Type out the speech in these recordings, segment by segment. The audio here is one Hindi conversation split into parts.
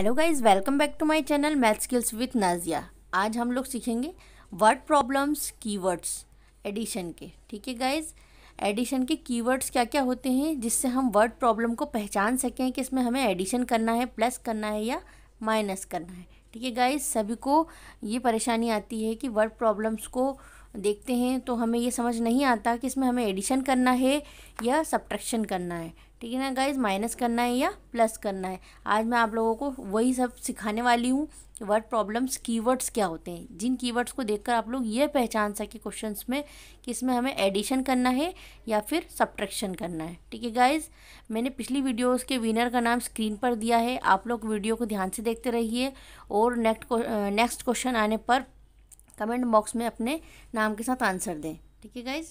Hello guys welcome back to my channel math skills with Nazia आज हम लोग सीखेंगे वर्ड प्रॉब्लम्स कीवर्ड्स एडिशन के। ठीक है गाइज़ एडिशन के कीवर्ड्स क्या क्या होते हैं जिससे हम वर्ड प्रॉब्लम को पहचान सकें कि इसमें हमें एडिशन करना है प्लस करना है या माइनस करना है। ठीक है गाइज़ सभी को ये परेशानी आती है कि वर्ड प्रॉब्लम्स को देखते हैं तो हमें ये समझ नहीं आता कि इसमें हमें एडिशन करना है या सब्ट्रैक्शन करना है। ठीक है ना गाइज़ माइनस करना है या प्लस करना है? आज मैं आप लोगों को वही सब सिखाने वाली हूँ कि वर्ड प्रॉब्लम्स कीवर्ड्स क्या होते हैं? जिन कीवर्ड्स को देखकर आप लोग ये पहचान सके क्वेश्चंस में कि इसमें हमें एडिशन करना है या फिर सब्ट्रैक्शन करना है। ठीक है गाइज़ मैंने पिछली वीडियोस के विनर का नाम स्क्रीन पर दिया है। आप लोग वीडियो को ध्यान से देखते रहिए और नेक्स्ट नेक्स्ट क्वेश्चन आने पर कमेंट बॉक्स में अपने नाम के साथ आंसर दें। ठीक है गाइज़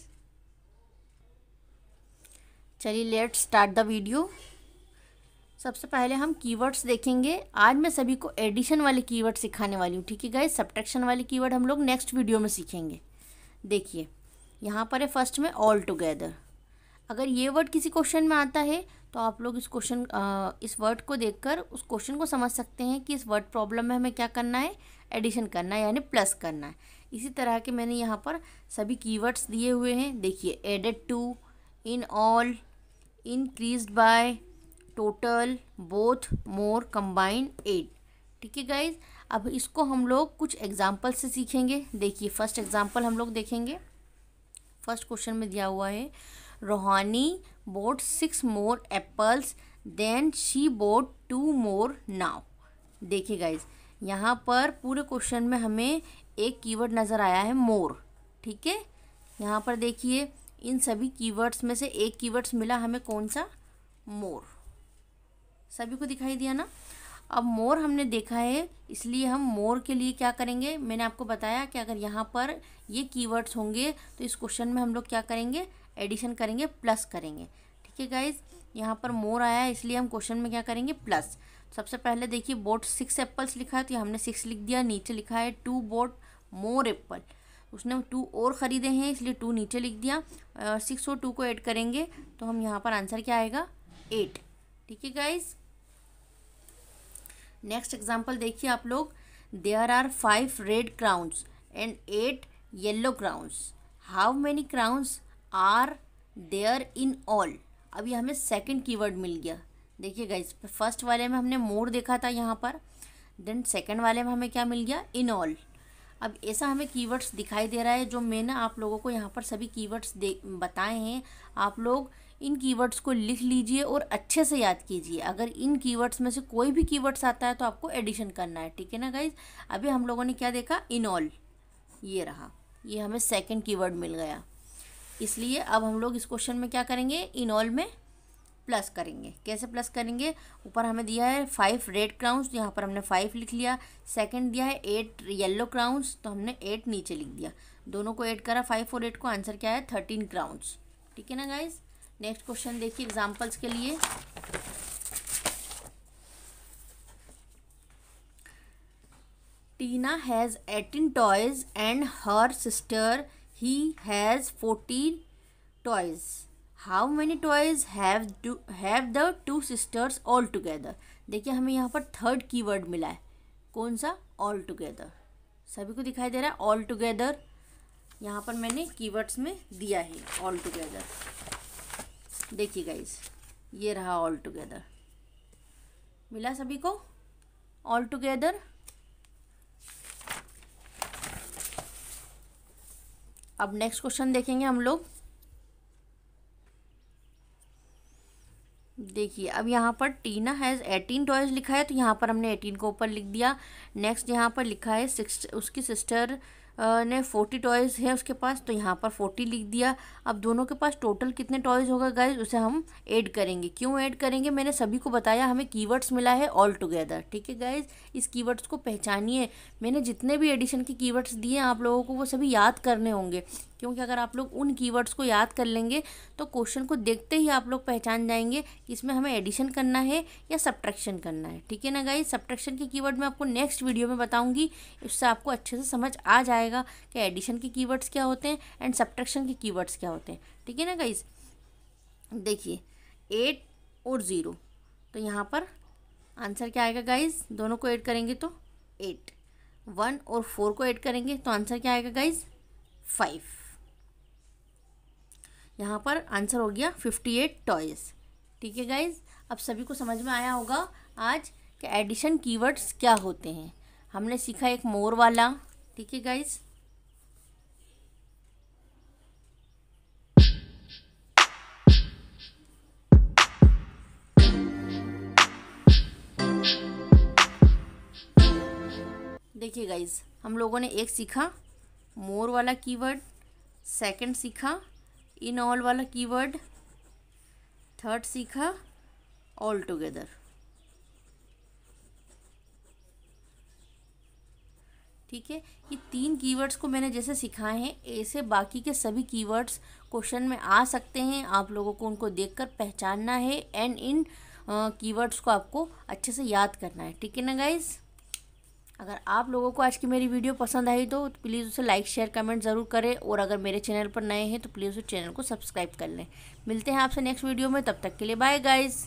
चलिए लेट स्टार्ट द वीडियो सबसे पहले हम कीवर्ड्स देखेंगे। आज मैं सभी को एडिशन वाले कीवर्ड सिखाने वाली हूँ, ठीक है गाइज़ सब्ट्रैक्शन वाले कीवर्ड हम लोग नेक्स्ट वीडियो में सीखेंगे। देखिए, यहाँ पर है फ़र्स्ट में ऑल टुगेदर अगर ये वर्ड किसी क्वेश्चन में आता है तो आप लोग इस क्वेश्चन इस वर्ड को देखकर उस क्वेश्चन को समझ सकते हैं कि इस वर्ड प्रॉब्लम में हमें क्या करना है? एडिशन करना है, यानी प्लस करना है। इसी तरह के मैंने यहाँ पर सभी कीवर्ड्स दिए हुए हैं। देखिए added to in all increase by total both more combined at ठीक है गाइज़ अब इसको हम लोग कुछ एग्ज़ाम्पल से सीखेंगे। देखिए फ़र्स्ट एग्ज़ाम्पल हम लोग देखेंगे। फ़र्स्ट क्वेश्चन में दिया हुआ है, Rohani bought six more apples then she bought two more now देखिए गाइज़ यहाँ पर पूरे क्वेश्चन में हमें एक कीवर्ड नज़र आया है मोर ठीक है? यहाँ पर देखिए इन सभी कीवर्ड्स में से एक कीवर्ड्स मिला हमें कौन सा? मोर सभी को दिखाई दिया ना? अब मोर हमने देखा है, इसलिए हम मोर के लिए क्या करेंगे? मैंने आपको बताया कि अगर यहाँ पर ये कीवर्ड्स होंगे तो इस क्वेश्चन में हम लोग क्या करेंगे? एडिशन करेंगे प्लस करेंगे। ठीक है गाइज़ यहाँ पर मोर आया है, इसलिए हम क्वेश्चन में क्या करेंगे? प्लस सबसे पहले देखिए बोट सिक्स एप्पल्स लिखा है तो हमने सिक्स लिख दिया, नीचे लिखा है टू बोट मोर एप्पल उसने टू और ख़रीदे हैं, इसलिए टू नीचे लिख दिया। और सिक्स और टू को ऐड करेंगे तो हम यहाँ पर आंसर क्या आएगा? एट ठीक है गाइज़ नेक्स्ट एग्ज़ाम्पल देखिए आप लोग। There are five red crowns and eight yellow crowns how many crowns are there in all अभी हमें सेकंड कीवर्ड मिल गया। देखिए गाइज़ फ़र्स्ट वाले में हमने मोर देखा था यहाँ पर देन सेकंड वाले में हमें क्या मिल गया? इन ऑल अब ऐसा हमें कीवर्ड्स दिखाई दे रहा है जो मैंने आप लोगों को यहाँ पर सभी कीवर्ड्स दे, बताए हैं। आप लोग इन कीवर्ड्स को लिख लीजिए और अच्छे से याद कीजिए। अगर इन कीवर्ड्स में से कोई भी कीवर्ड्स आता है तो आपको एडिशन करना है, ठीक है ना गाइज़ अभी हम लोगों ने क्या देखा? इन ऑल ये रहा। ये हमें सेकेंड कीवर्ड मिल गया। इसलिए अब हम लोग इस क्वेश्चन में क्या करेंगे? इन ऑल में प्लस करेंगे। कैसे प्लस करेंगे? ऊपर हमें दिया है फाइव रेड क्राउन्स यहाँ पर हमने फाइव लिख लिया। सेकंड दिया है एट येलो क्राउन्स तो हमने एट नीचे लिख दिया। दोनों को ऐड करा फाइव और एट को आंसर क्या है? थर्टीन क्राउन्स ठीक है ना गाइज़ नेक्स्ट क्वेश्चन देखिए एग्जाम्पल्स के लिए। Tina has eighteen toys and her sister he has fourteen toys how many toys have to have the two sisters all together देखिए, हमें यहाँ पर थर्ड कीवर्ड मिला है। कौन सा? ऑल टुगेदर सभी को दिखाई दे रहा है ऑल टुगेदर यहाँ पर मैंने कीवर्ड्स में दिया है ऑल टुगेदर देखिए गाइज़ ये रहा ऑल टुगेदर मिला सभी को? ऑल टुगेदर अब नेक्स्ट क्वेश्चन देखेंगे हम लोग। देखिए, अब यहाँ पर टीना हैज़ एटीन टॉयज़ लिखा है तो यहाँ पर हमने एटीन को ऊपर लिख दिया। नेक्स्ट यहाँ पर लिखा है सिक्स उसकी सिस्टर ने फोर्टी टॉयज़ है उसके पास तो यहाँ पर फोर्टी लिख दिया। अब दोनों के पास टोटल कितने टॉयज़ होगा गाइज़ उसे हम ऐड करेंगे। क्यों ऐड करेंगे? मैंने सभी को बताया, हमें कीवर्ड्स मिला है ऑल टुगेदर ठीक है गाइज़ इस कीवर्ड्स को पहचानिए। मैंने जितने भी एडिशन के कीवर्ड्स दिए आप लोगों को वो सभी याद करने होंगे। क्योंकि अगर आप लोग उन कीवर्ड्स को याद कर लेंगे तो क्वेश्चन को देखते ही आप लोग पहचान जाएँगे कि इसमें हमें एडिशन करना है या सब्ट्रैक्शन करना है, ठीक है ना गाइज़ सब्ट्रैक्शन के कीवर्ड मैं आपको नेक्स्ट वीडियो में बताऊँगी। इससे आपको अच्छे से समझ आ जाएगा कि एडिशन के कीवर्ड्स क्या होते हैं एंड सब्ट्रैक्शन के कीवर्ड्स क्या होते हैं। ठीक है ना गाइज़ देखिए एट और ज़ीरो तो यहाँ पर आंसर क्या आएगा गाइज़ दोनों को ऐड करेंगे तो एट वन और फोर को ऐड करेंगे तो आंसर क्या आएगा गाइज़ फाइव यहाँ पर आंसर हो गया फिफ्टी एट टॉयज़ ठीक है गाइज़ अब सभी को समझ में आया होगा आज कि एडिशन कीवर्ड्स क्या होते हैं। हमने सीखा एक मोर वाला ठीक है गाइज़ देखिए गाइज़ हम लोगों ने एक सीखा मोर वाला कीवर्ड सेकंड सीखा इन ऑल वाला कीवर्ड थर्ड सीखा ऑल टुगेदर ठीक है? ये तीन कीवर्ड्स को मैंने जैसे सिखाए हैं, ऐसे बाकी के सभी कीवर्ड्स क्वेश्चन में आ सकते हैं। आप लोगों को उनको देखकर पहचानना है एंड इन कीवर्ड्स को आपको अच्छे से याद करना है। ठीक है ना गाइज़ अगर आप लोगों को आज की मेरी वीडियो पसंद आई तो प्लीज़ उसे लाइक शेयर कमेंट ज़रूर करें और अगर मेरे चैनल पर नए हैं तो प्लीज़ उस चैनल को सब्सक्राइब कर लें। मिलते हैं आपसे नेक्स्ट वीडियो में, तब तक के लिए बाय गाइज़